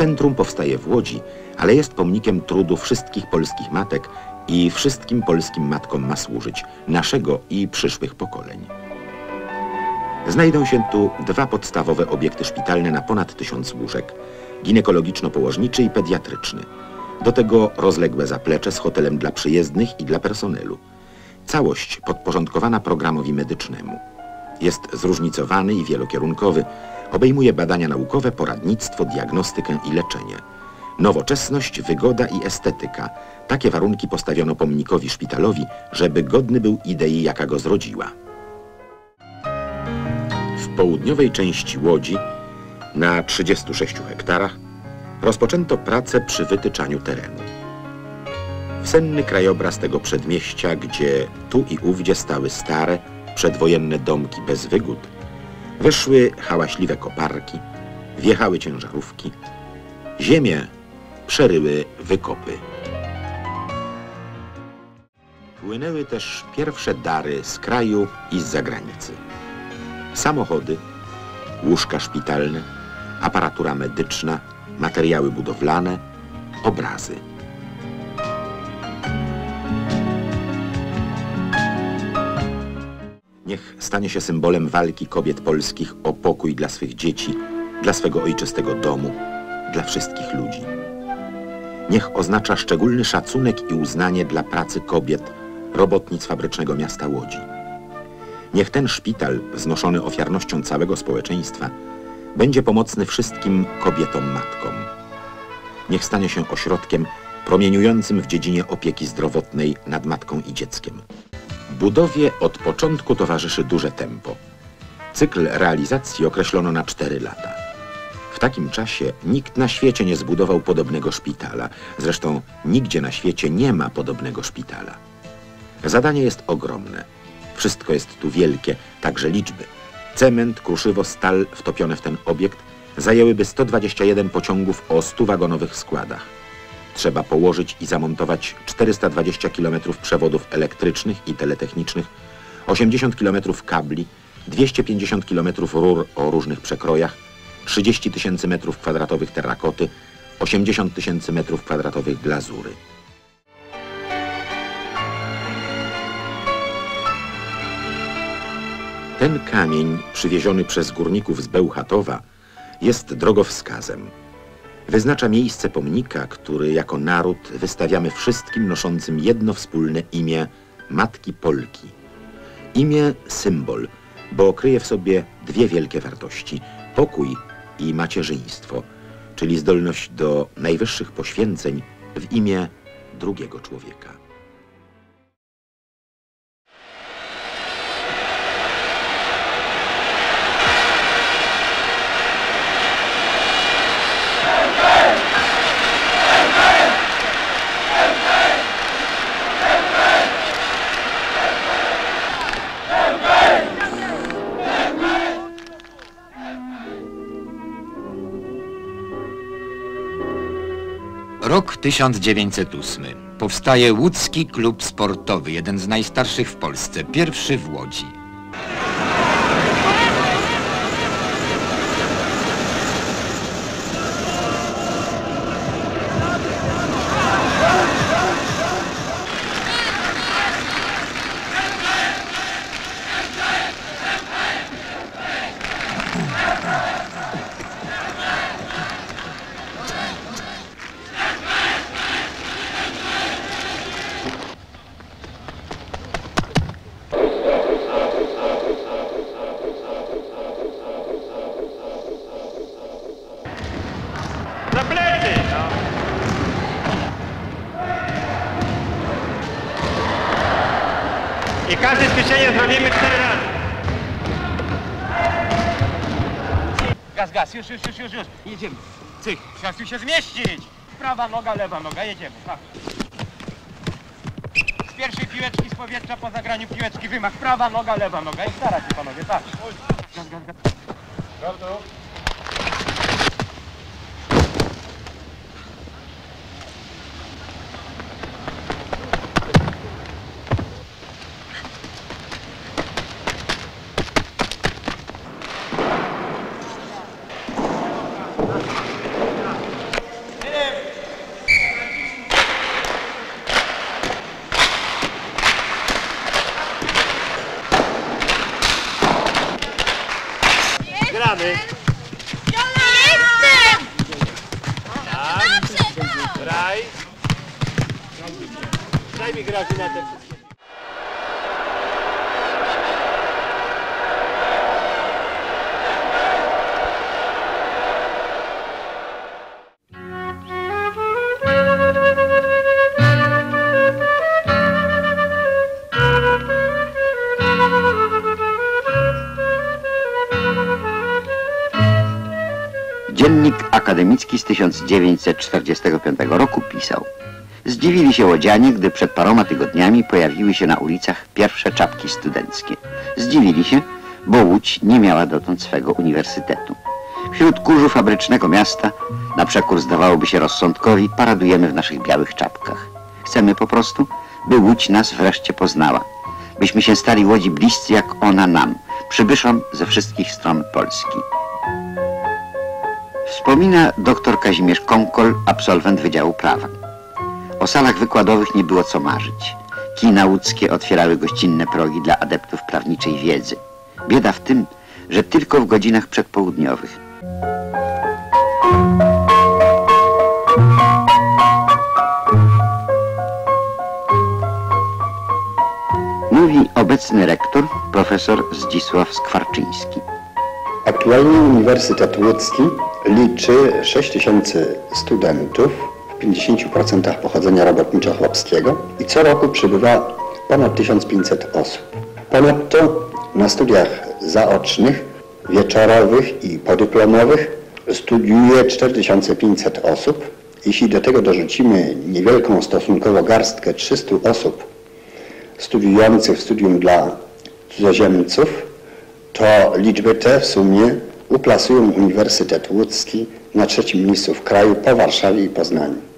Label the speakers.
Speaker 1: Centrum powstaje w Łodzi, ale jest pomnikiem trudu wszystkich polskich matek i wszystkim polskim matkom ma służyć, naszego i przyszłych pokoleń. Znajdą się tu dwa podstawowe obiekty szpitalne na ponad tysiąc łóżek. Ginekologiczno-położniczy i pediatryczny. Do tego rozległe zaplecze z hotelem dla przyjezdnych i dla personelu. Całość podporządkowana programowi medycznemu. Jest zróżnicowany i wielokierunkowy. Obejmuje badania naukowe, poradnictwo, diagnostykę i leczenie. Nowoczesność, wygoda i estetyka. Takie warunki postawiono pomnikowi szpitalowi, żeby godny był idei, jaka go zrodziła. W południowej części Łodzi, na 36 hektarach, rozpoczęto pracę przy wytyczaniu terenu. Senny krajobraz tego przedmieścia, gdzie tu i ówdzie stały stare, przedwojenne domki bez wygód, wyszły hałaśliwe koparki, wjechały ciężarówki, ziemię przeryły wykopy. Płynęły też pierwsze dary z kraju i z zagranicy. Samochody, łóżka szpitalne, aparatura medyczna, materiały budowlane, obrazy. Niech stanie się symbolem walki kobiet polskich o pokój dla swych dzieci, dla swego ojczystego domu, dla wszystkich ludzi. Niech oznacza szczególny szacunek i uznanie dla pracy kobiet, robotnic fabrycznego miasta Łodzi. Niech ten szpital, wznoszony ofiarnością całego społeczeństwa, będzie pomocny wszystkim kobietom matkom. Niech stanie się ośrodkiem promieniującym w dziedzinie opieki zdrowotnej nad matką i dzieckiem. Budowie od początku towarzyszy duże tempo. Cykl realizacji określono na 4 lata. W takim czasie nikt na świecie nie zbudował podobnego szpitala. Zresztą nigdzie na świecie nie ma podobnego szpitala. Zadanie jest ogromne. Wszystko jest tu wielkie, także liczby. Cement, kruszywo, stal wtopione w ten obiekt zajęłyby 121 pociągów o 100-wagonowych składach. Trzeba położyć i zamontować 420 km przewodów elektrycznych i teletechnicznych, 80 km kabli, 250 km rur o różnych przekrojach, 30 tysięcy metrów kwadratowych terrakoty, 80 tysięcy metrów kwadratowych glazury. Ten kamień, przywieziony przez górników z Bełchatowa, jest drogowskazem. Wyznacza miejsce pomnika, który jako naród wystawiamy wszystkim noszącym jedno wspólne imię Matki Polki. Imię symbol, bo kryje w sobie dwie wielkie wartości – pokój i macierzyństwo, czyli zdolność do najwyższych poświęceń w imię drugiego człowieka.
Speaker 2: Rok 1908. Powstaje Łódzki Klub Sportowy, jeden z najstarszych w Polsce, pierwszy w Łodzi.
Speaker 3: I każde ćwiczenie zrobimy cztery razy. Gaz, gaz, już, już, już, już, już. Jedziemy. Cych, trzeba tu się zmieścić. Prawa noga, lewa noga, jedziemy. Tak. Z pierwszej piłeczki z powietrza po zagraniu piłeczki wymach. Prawa noga, lewa noga. I starać się panowie, tak. Gaz, gaz, gaz. Prawda? Mi Grafina te wszystkie.
Speaker 4: Dziennik akademicki z 1945 roku pisał Zdziwili się łodzianie, gdy przed paroma tygodniami pojawiły się na ulicach pierwsze czapki studenckie. Zdziwili się, bo Łódź nie miała dotąd swego uniwersytetu. Wśród kurzu fabrycznego miasta, na przekór zdawałoby się rozsądkowi, paradujemy w naszych białych czapkach. Chcemy po prostu, by Łódź nas wreszcie poznała. Byśmy się stali Łodzi bliscy jak ona nam, przybyszom ze wszystkich stron Polski. Wspomina dr Kazimierz Konkol, absolwent Wydziału Prawa. O salach wykładowych nie było co marzyć. Kina łódzkie otwierały gościnne progi dla adeptów prawniczej wiedzy. Bieda w tym, że tylko w godzinach przedpołudniowych. Mówi obecny rektor, profesor Zdzisław Skwarczyński.
Speaker 5: Aktualnie Uniwersytet Łódzki liczy 6 tysięcy studentów, 50% pochodzenia robotniczo-chłopskiego i co roku przybywa ponad 1500 osób. Ponadto na studiach zaocznych, wieczorowych i podyplomowych studiuje 4500 osób. Jeśli do tego dorzucimy niewielką stosunkowo garstkę 300 osób studiujących w studium dla cudzoziemców, to liczby te w sumie uplasują Uniwersytet Łódzki na trzecim miejscu w kraju po Warszawie i Poznaniu.